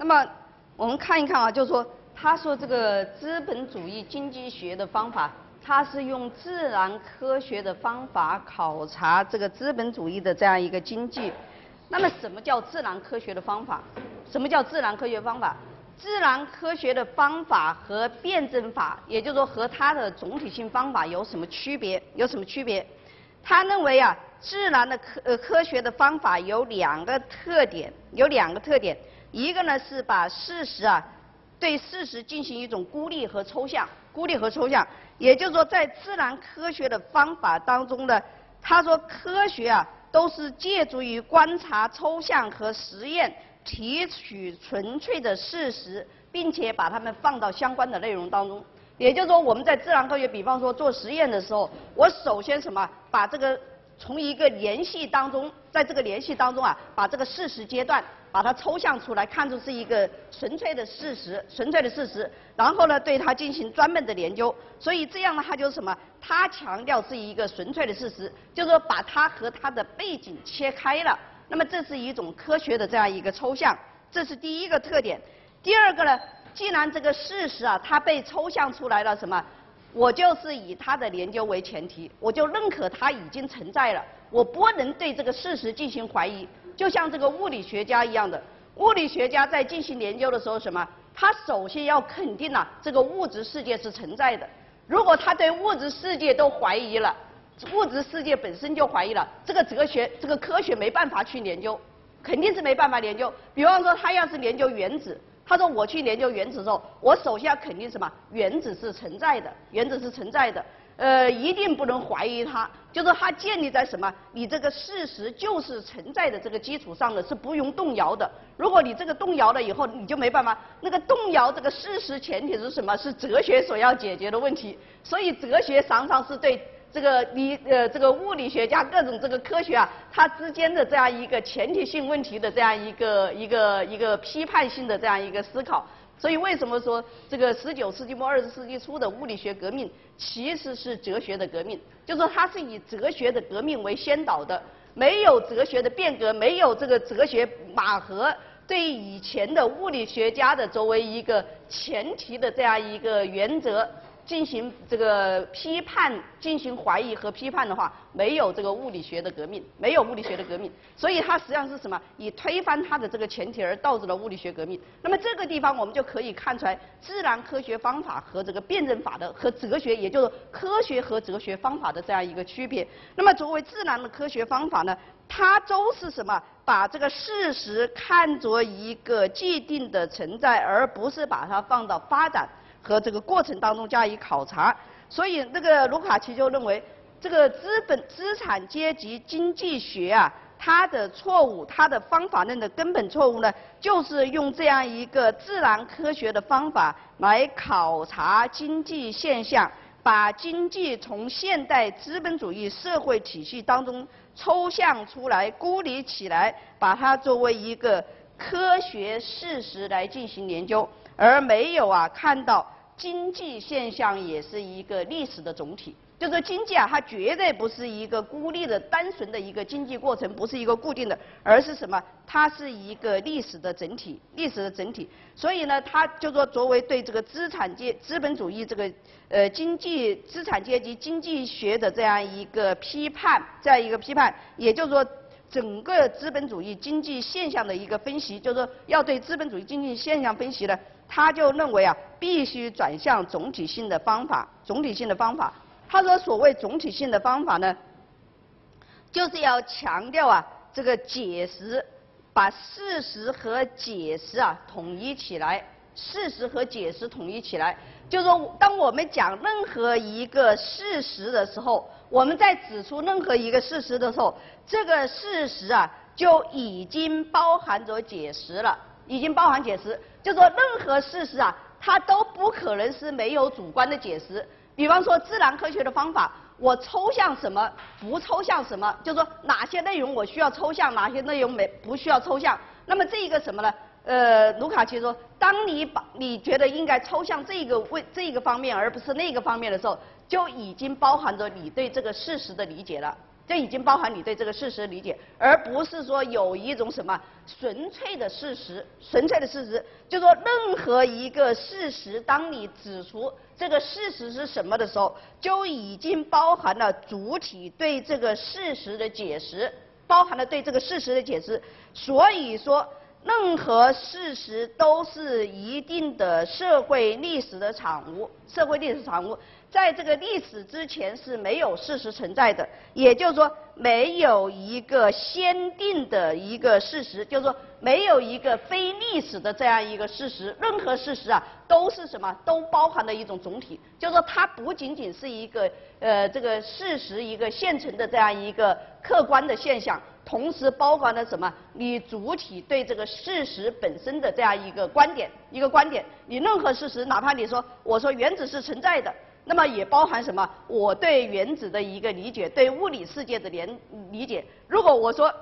那么我们看一看啊，就是说，他说这个资本主义经济学的方法，他是用自然科学的方法考察这个资本主义的这样一个经济。那么什么叫自然科学的方法？什么叫自然科学方法？自然科学的方法和辩证法，也就是说和它的总体性方法有什么区别？有什么区别？他认为啊，自然的科呃科学的方法有两个特点，有两个特点。一个呢是把事实啊，对事实进行一种孤立和抽象，孤立和抽象。也就是说，在自然科学的方法当中呢，他说科学啊都是借助于观察、抽象和实验，提取纯粹的事实，并且把它们放到相关的内容当中。也就是说，我们在自然科学，比方说做实验的时候，我首先什么，把这个从一个联系当中，在这个联系当中啊，把这个事实阶段。把它抽象出来，看作是一个纯粹的事实，纯粹的事实，然后呢，对它进行专门的研究。所以这样呢，它就是什么？它强调是一个纯粹的事实，就是说把它和它的背景切开了。那么这是一种科学的这样一个抽象，这是第一个特点。第二个呢，既然这个事实啊，它被抽象出来了，什么？我就是以它的研究为前提，我就认可它已经存在了，我不能对这个事实进行怀疑。就像这个物理学家一样的，物理学家在进行研究的时候，什么？他首先要肯定呐，这个物质世界是存在的。如果他对物质世界都怀疑了，物质世界本身就怀疑了，这个哲学、这个科学没办法去研究，肯定是没办法研究。比方说，他要是研究原子，他说我去研究原子的时候，我首先要肯定什么？原子是存在的，原子是存在的。呃，一定不能怀疑它，就是它建立在什么？你这个事实就是存在的这个基础上的是不容动摇的。如果你这个动摇了以后，你就没办法。那个动摇这个事实前提是什么？是哲学所要解决的问题。所以哲学常常是对这个你呃这个物理学家各种这个科学啊，它之间的这样一个前提性问题的这样一个一个一个批判性的这样一个思考。所以为什么说这个十九世纪末二十世纪初的物理学革命其实是哲学的革命？就说它是以哲学的革命为先导的，没有哲学的变革，没有这个哲学马赫对以前的物理学家的作为一个前提的这样一个原则。进行这个批判、进行怀疑和批判的话，没有这个物理学的革命，没有物理学的革命，所以它实际上是什么？以推翻它的这个前提而导致了物理学革命。那么这个地方我们就可以看出来，自然科学方法和这个辩证法的和哲学，也就是科学和哲学方法的这样一个区别。那么作为自然的科学方法呢，它都是什么？把这个事实看作一个既定的存在，而不是把它放到发展。和这个过程当中加以考察，所以那个卢卡奇就认为，这个资本资产阶级经济学啊，它的错误，它的方法论的根本错误呢，就是用这样一个自然科学的方法来考察经济现象，把经济从现代资本主义社会体系当中抽象出来、孤立起来，把它作为一个科学事实来进行研究，而没有啊看到。经济现象也是一个历史的总体，就是经济啊，它绝对不是一个孤立的、单纯的一个经济过程，不是一个固定的，而是什么？它是一个历史的整体，历史的整体。所以呢，它就说作为对这个资产阶资本主义这个呃经济资产阶级经济学的这样一个批判，这样一个批判，也就是说整个资本主义经济现象的一个分析，就是说要对资本主义经济现象分析呢。他就认为啊，必须转向总体性的方法，总体性的方法。他说，所谓总体性的方法呢，就是要强调啊，这个解释，把事实和解释啊统一起来，事实和解释统一起来。就说，当我们讲任何一个事实的时候，我们在指出任何一个事实的时候，这个事实啊就已经包含着解释了。已经包含解释，就说任何事实啊，它都不可能是没有主观的解释。比方说自然科学的方法，我抽象什么，不抽象什么，就说哪些内容我需要抽象，哪些内容没不需要抽象。那么这一个什么呢？呃，卢卡奇说，当你把你觉得应该抽象这个为这个方面，而不是那个方面的时候，就已经包含着你对这个事实的理解了。这已经包含你对这个事实的理解，而不是说有一种什么纯粹的事实，纯粹的事实，就说任何一个事实，当你指出这个事实是什么的时候，就已经包含了主体对这个事实的解释，包含了对这个事实的解释。所以说，任何事实都是一定的社会历史的产物，社会历史产物。在这个历史之前是没有事实存在的，也就是说，没有一个先定的一个事实，就是说，没有一个非历史的这样一个事实。任何事实啊，都是什么？都包含了一种总体，就是说，它不仅仅是一个呃这个事实一个现成的这样一个客观的现象，同时包含了什么？你主体对这个事实本身的这样一个观点，一个观点。你任何事实，哪怕你说我说原子是存在的。那么也包含什么？我对原子的一个理解，对物理世界的连理解。如果我说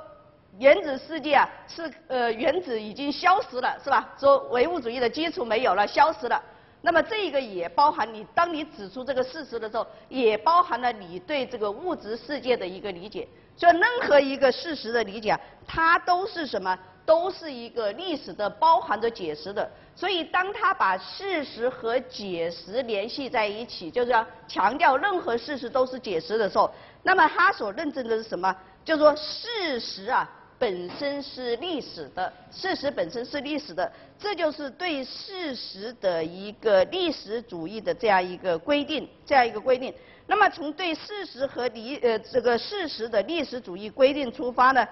原子世界啊是呃原子已经消失了，是吧？说唯物主义的基础没有了，消失了。那么这个也包含你，当你指出这个事实的时候，也包含了你对这个物质世界的一个理解。所以任何一个事实的理解，它都是什么？都是一个历史的包含着解释的。所以，当他把事实和解释联系在一起，就是要强调任何事实都是解释的时候，那么他所认证的是什么？就是说，事实啊本身是历史的，事实本身是历史的，这就是对事实的一个历史主义的这样一个规定，这样一个规定。那么，从对事实和历呃这个事实的历史主义规定出发呢，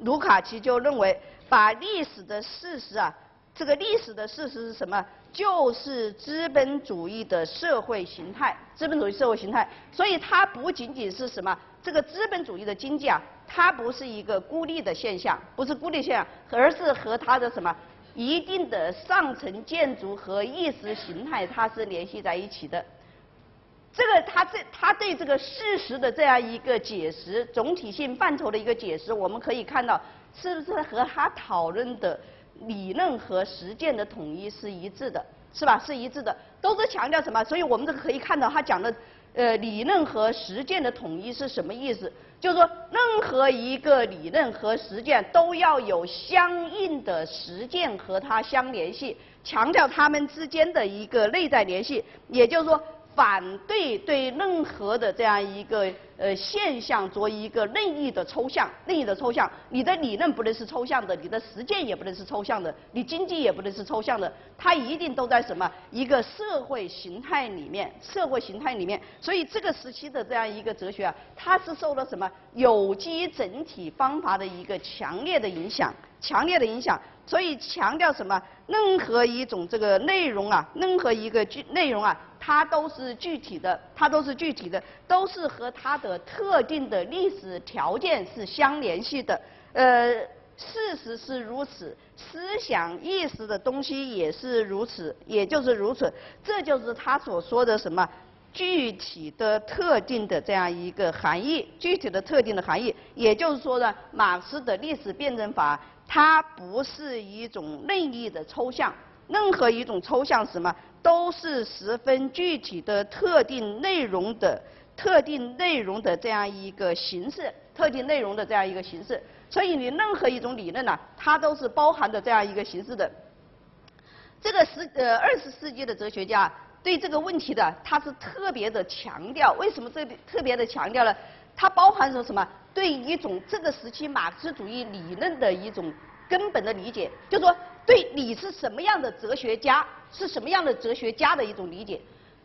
卢卡奇就认为，把历史的事实啊。这个历史的事实是什么？就是资本主义的社会形态，资本主义社会形态。所以它不仅仅是什么？这个资本主义的经济啊，它不是一个孤立的现象，不是孤立现象，而是和它的什么一定的上层建筑和意识形态，它是联系在一起的。这个他这他对这个事实的这样一个解释，总体性范畴的一个解释，我们可以看到，是不是和他讨论的？理论和实践的统一是一致的，是吧？是一致的，都是强调什么？所以我们这个可以看到，他讲的，呃，理论和实践的统一是什么意思？就是说，任何一个理论和实践都要有相应的实践和它相联系，强调它们之间的一个内在联系。也就是说。反对对任何的这样一个呃现象做一个任意的抽象，任意的抽象。你的理论不能是抽象的，你的实践也不能是抽象的，你经济也不能是抽象的，它一定都在什么一个社会形态里面，社会形态里面。所以这个时期的这样一个哲学啊，它是受了什么有机整体方法的一个强烈的影响，强烈的影响。所以强调什么？任何一种这个内容啊，任何一个内容啊。它都是具体的，它都是具体的，都是和它的特定的历史条件是相联系的。呃，事实是如此，思想意识的东西也是如此，也就是如此。这就是他所说的什么具体的、特定的这样一个含义，具体的、特定的含义。也就是说呢，马克思的历史辩证法，它不是一种任意的抽象，任何一种抽象什么？都是十分具体的特定内容的特定内容的这样一个形式，特定内容的这样一个形式。所以你任何一种理论呢，它都是包含着这样一个形式的。这个十呃二十世纪的哲学家对这个问题的，他是特别的强调。为什么这特别的强调呢？它包含着什么？对一种这个时期马克思主义理论的一种根本的理解，就说。对你是什么样的哲学家，是什么样的哲学家的一种理解，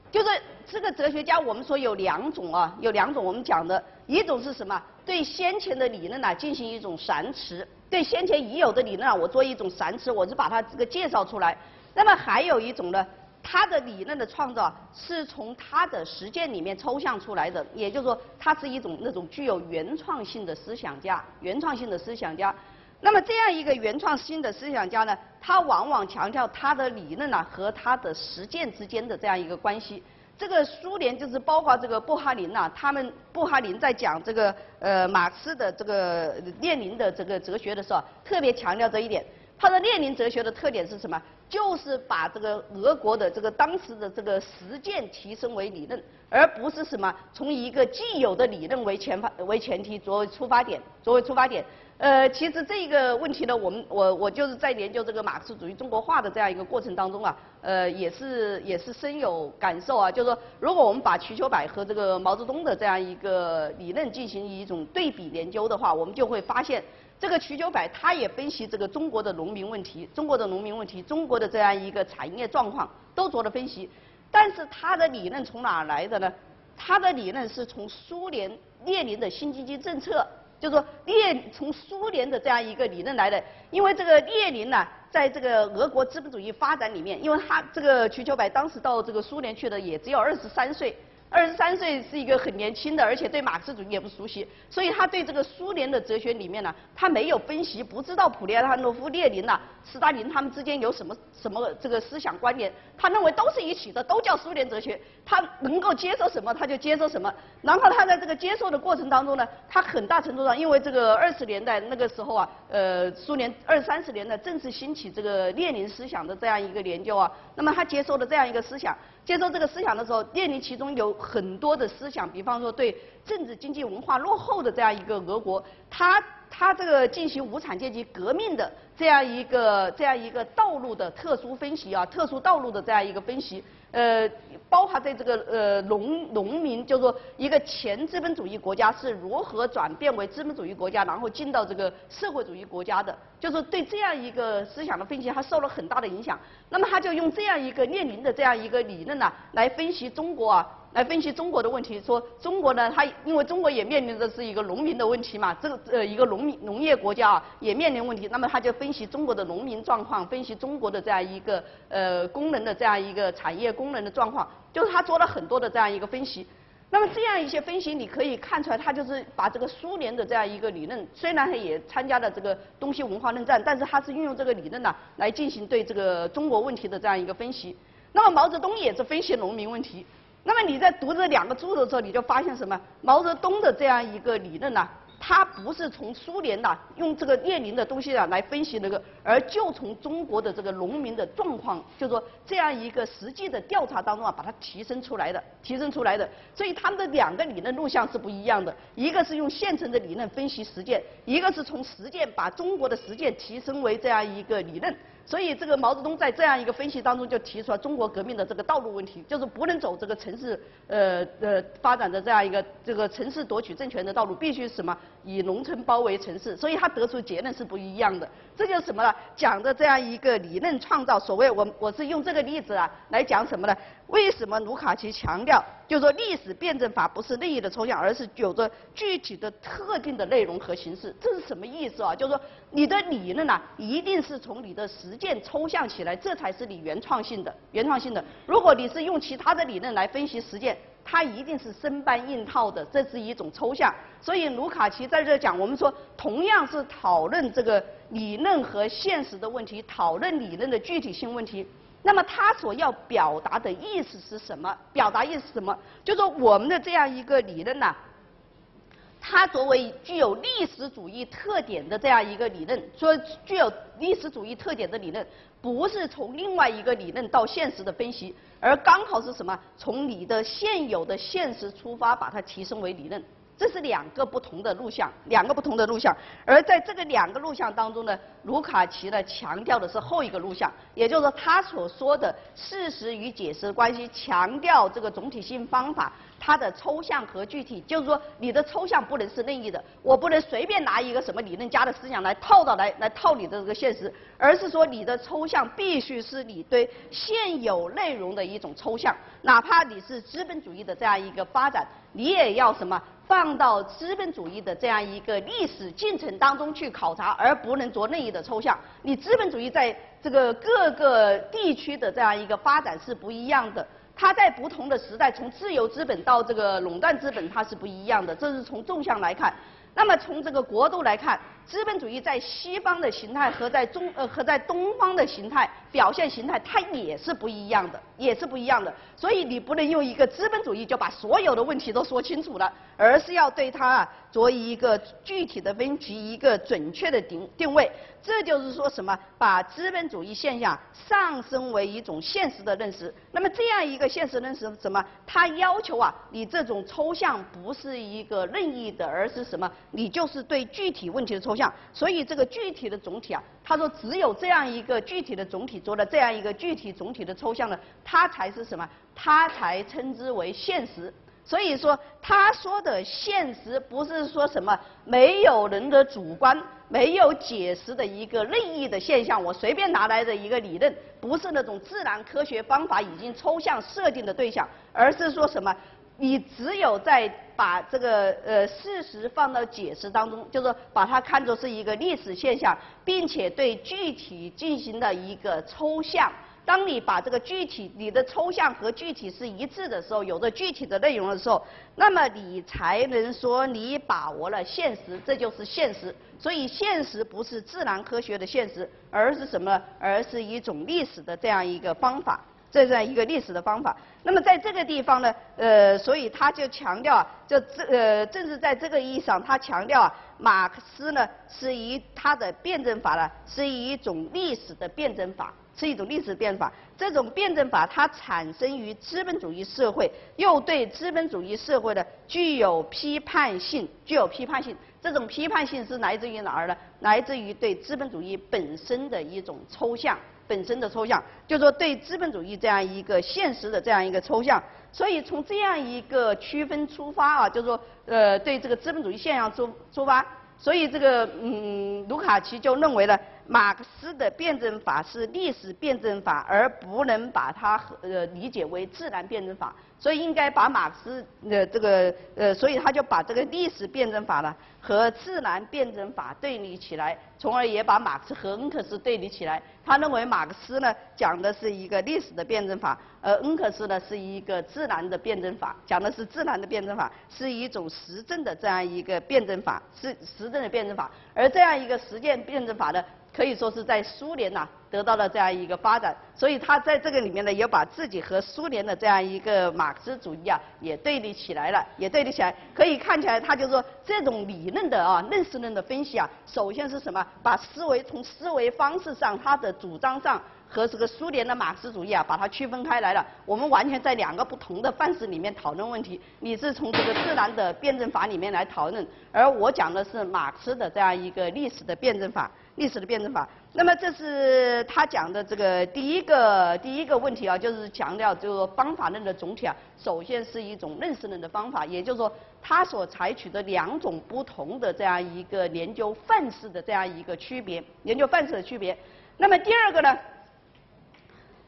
就是这个哲学家，我们说有两种啊，有两种我们讲的，一种是什么？对先前的理论呢进行一种删词，对先前已有的理论啊，我做一种删词，我是把它这个介绍出来。那么还有一种呢，他的理论的创造是从他的实践里面抽象出来的，也就是说，他是一种那种具有原创性的思想家，原创性的思想家。那么这样一个原创性的思想家呢，他往往强调他的理论呢和他的实践之间的这样一个关系。这个苏联就是包括这个布哈林呐，他们布哈林在讲这个呃马克思的这个列宁的这个哲学的时候，特别强调这一点。他的列宁哲学的特点是什么？就是把这个俄国的这个当时的这个实践提升为理论，而不是什么从一个既有的理论为前发为前提作为出发点作为出发点。呃，其实这个问题呢，我们我我就是在研究这个马克思主义中国化的这样一个过程当中啊，呃，也是也是深有感受啊。就是说，如果我们把瞿秋白和这个毛泽东的这样一个理论进行一种对比研究的话，我们就会发现，这个瞿秋白他也分析这个中国的农民问题、中国的农民问题、中国的这样一个产业状况都做了分析，但是他的理论从哪来的呢？他的理论是从苏联列宁的新经济政策。就是说，列从苏联的这样一个理论来的，因为这个列宁呢，在这个俄国资本主义发展里面，因为他这个瞿秋白当时到这个苏联去的也只有二十三岁。二十三岁是一个很年轻的，而且对马克思主义也不熟悉，所以他对这个苏联的哲学里面呢，他没有分析，不知道普列汉诺夫、列宁呐、斯大林他们之间有什么什么这个思想关联，他认为都是一起的，都叫苏联哲学，他能够接受什么他就接受什么，然后他在这个接受的过程当中呢，他很大程度上因为这个二十年代那个时候啊，呃，苏联二三十年代正式兴起这个列宁思想的这样一个研究啊，那么他接受的这样一个思想。接受这个思想的时候，列宁其中有很多的思想，比方说对政治、经济、文化落后的这样一个俄国，他他这个进行无产阶级革命的这样一个这样一个道路的特殊分析啊，特殊道路的这样一个分析。呃，包含在这个呃农农民，就是说一个前资本主义国家是如何转变为资本主义国家，然后进到这个社会主义国家的，就是对这样一个思想的分析，他受了很大的影响。那么他就用这样一个列宁的这样一个理论呢，来分析中国啊。来分析中国的问题，说中国呢，它因为中国也面临的是一个农民的问题嘛，这个呃一个农民农业国家啊也面临问题，那么他就分析中国的农民状况，分析中国的这样一个呃工人的这样一个产业工人的状况，就是他做了很多的这样一个分析。那么这样一些分析，你可以看出来，他就是把这个苏联的这样一个理论，虽然他也参加了这个东西文化论战，但是他是运用这个理论呢来进行对这个中国问题的这样一个分析。那么毛泽东也是分析农民问题。那么你在读这两个著的时候，你就发现什么？毛泽东的这样一个理论呢，他不是从苏联呐用这个列宁的东西啊来分析那个，而就从中国的这个农民的状况，就说这样一个实际的调查当中啊，把它提升出来的，提升出来的。所以他们的两个理论路向是不一样的，一个是用现成的理论分析实践，一个是从实践把中国的实践提升为这样一个理论。所以，这个毛泽东在这样一个分析当中就提出了中国革命的这个道路问题，就是不能走这个城市呃呃发展的这样一个这个城市夺取政权的道路，必须什么以农村包围城市。所以他得出结论是不一样的。这就是什么呢？讲的这样一个理论创造。所谓我我是用这个例子啊来讲什么呢？为什么卢卡奇强调，就是说历史辩证法不是内义的抽象，而是有着具体的特定的内容和形式？这是什么意思啊？就是说你的理论呢，一定是从你的实践抽象起来，这才是你原创性的、原创性的。如果你是用其他的理论来分析实践，它一定是生搬硬套的，这是一种抽象。所以卢卡奇在这讲，我们说同样是讨论这个理论和现实的问题，讨论理论的具体性问题。那么他所要表达的意思是什么？表达意思是什么？就说我们的这样一个理论呢，它作为具有历史主义特点的这样一个理论，说具有历史主义特点的理论，不是从另外一个理论到现实的分析，而刚好是什么？从你的现有的现实出发，把它提升为理论。这是两个不同的录像，两个不同的录像。而在这个两个录像当中呢，卢卡奇呢强调的是后一个录像，也就是说他所说的事实与解释关系，强调这个总体性方法。它的抽象和具体，就是说你的抽象不能是任意的，我不能随便拿一个什么理论家的思想来套到来来套你的这个现实，而是说你的抽象必须是你对现有内容的一种抽象，哪怕你是资本主义的这样一个发展，你也要什么放到资本主义的这样一个历史进程当中去考察，而不能做任意的抽象。你资本主义在这个各个地区的这样一个发展是不一样的。它在不同的时代，从自由资本到这个垄断资本，它是不一样的。这是从纵向来看。那么从这个国度来看，资本主义在西方的形态和在中呃和在东方的形态表现形态它也是不一样的，也是不一样的。所以你不能用一个资本主义就把所有的问题都说清楚了，而是要对它啊做一个具体的分析，一个准确的定定位。这就是说什么？把资本主义现象上升为一种现实的认识。那么这样一个现实认识，什么？它要求啊，你这种抽象不是一个任意的，而是什么？你就是对具体问题的抽象。所以这个具体的总体啊，他说只有这样一个具体的总体做了这样一个具体总体的抽象呢，它才是什么？它才称之为现实。所以说，他说的现实不是说什么没有人的主观、没有解释的一个任意的现象，我随便拿来的一个理论，不是那种自然科学方法已经抽象设定的对象，而是说什么，你只有在把这个呃事实放到解释当中，就是把它看作是一个历史现象，并且对具体进行了一个抽象。当你把这个具体、你的抽象和具体是一致的时候，有着具体的内容的时候，那么你才能说你把握了现实，这就是现实。所以现实不是自然科学的现实，而是什么？而是一种历史的这样一个方法，这样一个历史的方法。那么在这个地方呢，呃，所以他就强调啊，就这呃，正是在这个意义上，他强调啊，马克思呢是以他的辩证法呢是以一种历史的辩证法。是一种历史辩证法，这种辩证法它产生于资本主义社会，又对资本主义社会的具有批判性，具有批判性。这种批判性是来自于哪儿呢？来自于对资本主义本身的一种抽象，本身的抽象，就是说对资本主义这样一个现实的这样一个抽象。所以从这样一个区分出发啊，就是说呃，对这个资本主义现象出出发。所以这个嗯，卢卡奇就认为呢，马克思的辩证法是历史辩证法，而不能把它呃理解为自然辩证法。所以应该把马克思的这个呃，所以他就把这个历史辩证法呢和自然辩证法对立起来，从而也把马克思和恩格斯对立起来。他认为马克思呢讲的是一个历史的辩证法，而恩格斯呢是一个自然的辩证法，讲的是自然的辩证法，是一种实证的这样一个辩证法，是实证的辩证法。而这样一个实践辩证法呢。可以说是在苏联呐得到了这样一个发展，所以他在这个里面呢，也把自己和苏联的这样一个马克思主义啊，也对立起来了，也对立起来。可以看起来，他就说这种理论的啊，认识论的分析啊，首先是什么？把思维从思维方式上，他的主张上和这个苏联的马克思主义啊，把它区分开来了。我们完全在两个不同的范式里面讨论问题。你是从这个自然的辩证法里面来讨论，而我讲的是马克思的这样一个历史的辩证法。历史的辩证法，那么这是他讲的这个第一个第一个问题啊，就是强调就是方法论的总体啊，首先是一种认识论的方法，也就是说他所采取的两种不同的这样一个研究范式的这样一个区别，研究范式的区别。那么第二个呢，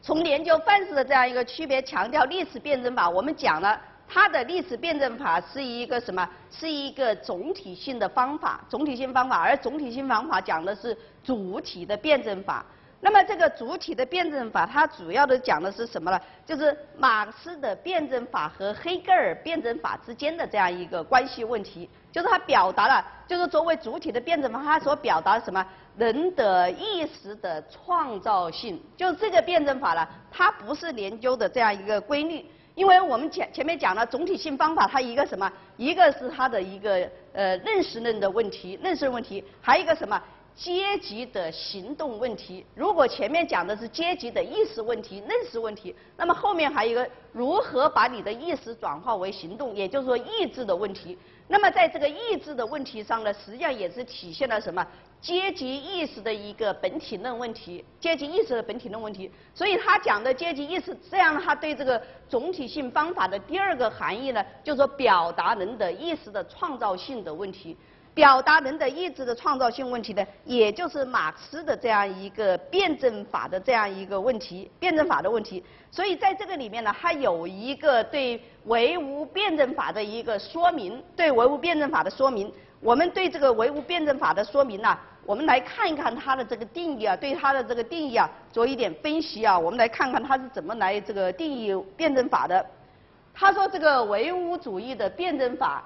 从研究范式的这样一个区别，强调历史辩证法，我们讲了。它的历史辩证法是一个什么？是一个总体性的方法，总体性方法。而总体性方法讲的是主体的辩证法。那么这个主体的辩证法，它主要的讲的是什么呢？就是马克思的辩证法和黑格尔辩证法之间的这样一个关系问题。就是它表达了，就是作为主体的辩证法，它所表达什么？人的意识的创造性。就是这个辩证法呢，它不是研究的这样一个规律。因为我们前前面讲了总体性方法，它一个什么？一个是它的一个呃认识论的问题，认识问题，还有一个什么？阶级的行动问题。如果前面讲的是阶级的意识问题、认识问题，那么后面还有一个如何把你的意识转化为行动，也就是说意志的问题。那么在这个意志的问题上呢，实际上也是体现了什么？阶级意识的一个本体论问题，阶级意识的本体论问题。所以他讲的阶级意识，这样他对这个总体性方法的第二个含义呢，就是说表达人的意识的创造性的问题。表达人的意志的创造性问题呢，也就是马克思的这样一个辩证法的这样一个问题，辩证法的问题。所以在这个里面呢，它有一个对唯物辩证法的一个说明，对唯物辩证法的说明。我们对这个唯物辩证法的说明呢，我们来看一看它的这个定义啊，对它的这个定义啊做一点分析啊。我们来看看它是怎么来这个定义辩证法的。他说这个唯物主义的辩证法。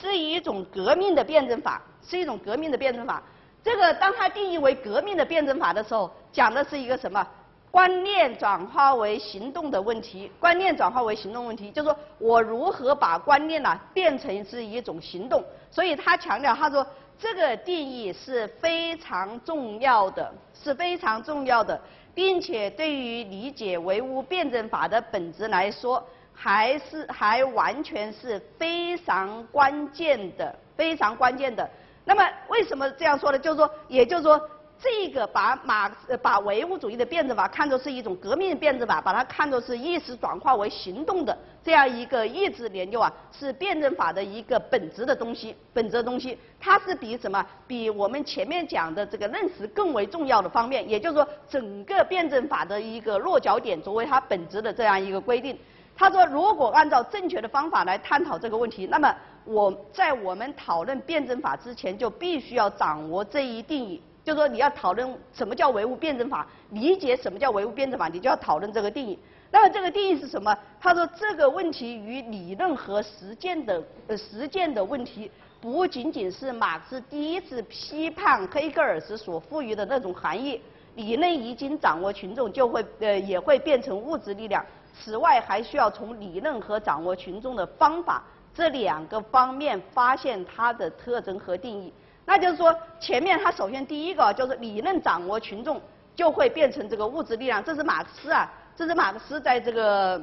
是一种革命的辩证法，是一种革命的辩证法。这个当它定义为革命的辩证法的时候，讲的是一个什么？观念转化为行动的问题，观念转化为行动问题，就是说我如何把观念呢变成是一种行动。所以他强调，他说这个定义是非常重要的，是非常重要的，并且对于理解唯物辩证法的本质来说，还是还完全是非常关键的，非常关键的。那么为什么这样说呢？就是说，也就是说。这个把马把唯物主义的辩证法看作是一种革命辩证法，把它看作是意识转化为行动的这样一个意志研究啊，是辩证法的一个本质的东西，本质的东西，它是比什么？比我们前面讲的这个认识更为重要的方面。也就是说，整个辩证法的一个落脚点作为它本质的这样一个规定。他说，如果按照正确的方法来探讨这个问题，那么我在我们讨论辩证法之前，就必须要掌握这一定义。就说你要讨论什么叫唯物辩证法，理解什么叫唯物辩证法，你就要讨论这个定义。那么这个定义是什么？他说这个问题与理论和实践的呃实践的问题，不仅仅是马克思第一次批判黑格尔时所赋予的那种含义，理论已经掌握群众就会呃也会变成物质力量。此外，还需要从理论和掌握群众的方法这两个方面发现它的特征和定义。那就是说，前面他首先第一个就是理论掌握群众，就会变成这个物质力量。这是马克思啊，这是马克思在这个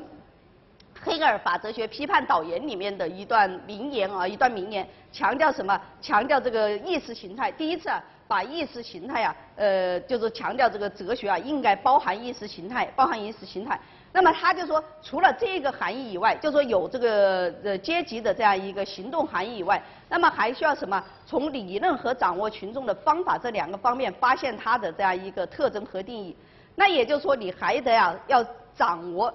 黑格尔法哲学批判导言里面的一段名言啊，一段名言，强调什么？强调这个意识形态。第一次啊，把意识形态啊，呃，就是强调这个哲学啊，应该包含意识形态，包含意识形态。那么他就说，除了这个含义以外，就说有这个呃阶级的这样一个行动含义以外，那么还需要什么？从理论和掌握群众的方法这两个方面发现它的这样一个特征和定义。那也就是说，你还得要要掌握。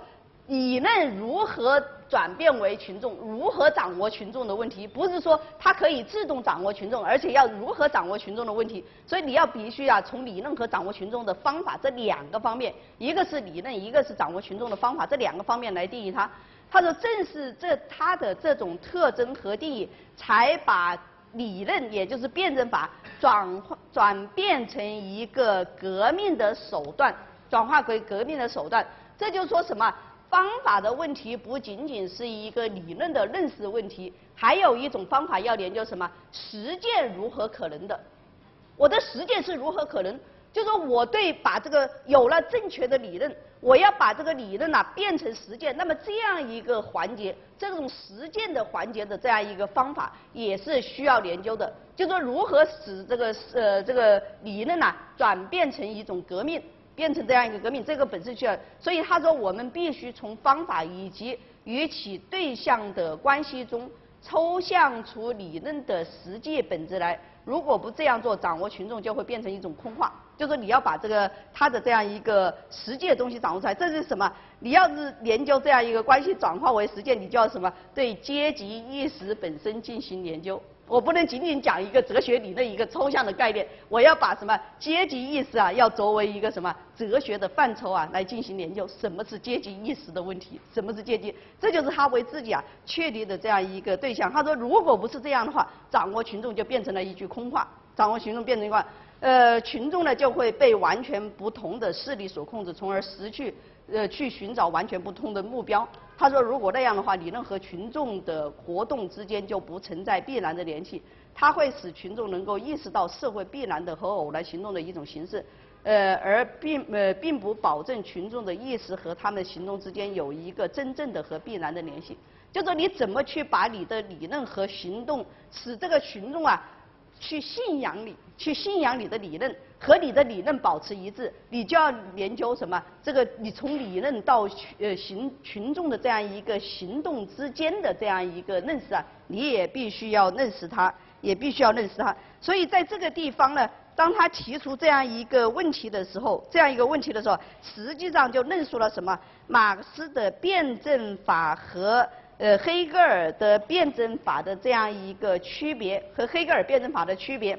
理论如何转变为群众？如何掌握群众的问题？不是说它可以自动掌握群众，而且要如何掌握群众的问题？所以你要必须啊，从理论和掌握群众的方法这两个方面，一个是理论，一个是掌握群众的方法，这两个方面来定义它。他说，正是这它的这种特征和定义，才把理论，也就是辩证法，转化转变成一个革命的手段，转化为革命的手段。这就说什么？方法的问题不仅仅是一个理论的认识问题，还有一种方法要研究什么？实践如何可能的？我的实践是如何可能？就说我对把这个有了正确的理论，我要把这个理论呐变成实践，那么这样一个环节，这种实践的环节的这样一个方法也是需要研究的。就说如何使这个呃这个理论呐转变成一种革命。变成这样一个革命，这个本身需要，所以他说我们必须从方法以及与其对象的关系中抽象出理论的实际本质来。如果不这样做，掌握群众就会变成一种空话。就是你要把这个他的这样一个实际的东西掌握出来，这是什么？你要是研究这样一个关系转化为实践，你就要什么？对阶级意识本身进行研究。我不能仅仅讲一个哲学理论一个抽象的概念，我要把什么阶级意识啊，要作为一个什么哲学的范畴啊来进行研究。什么是阶级意识的问题？什么是阶级？这就是他为自己啊确立的这样一个对象。他说，如果不是这样的话，掌握群众就变成了一句空话，掌握群众变成一句话，呃，群众呢就会被完全不同的势力所控制，从而失去呃去寻找完全不同的目标。他说：“如果那样的话，理论和群众的活动之间就不存在必然的联系，它会使群众能够意识到社会必然的和偶然行动的一种形式，呃，而并呃并不保证群众的意识和他们行动之间有一个真正的和必然的联系。就说你怎么去把你的理论和行动使这个群众啊？”去信仰你，去信仰你的理论，和你的理论保持一致，你就要研究什么？这个你从理论到呃行群众的这样一个行动之间的这样一个认识啊，你也必须要认识它，也必须要认识它。所以在这个地方呢，当他提出这样一个问题的时候，这样一个问题的时候，实际上就论述了什么？马克思的辩证法和。呃，黑格尔的辩证法的这样一个区别和黑格尔辩证法的区别。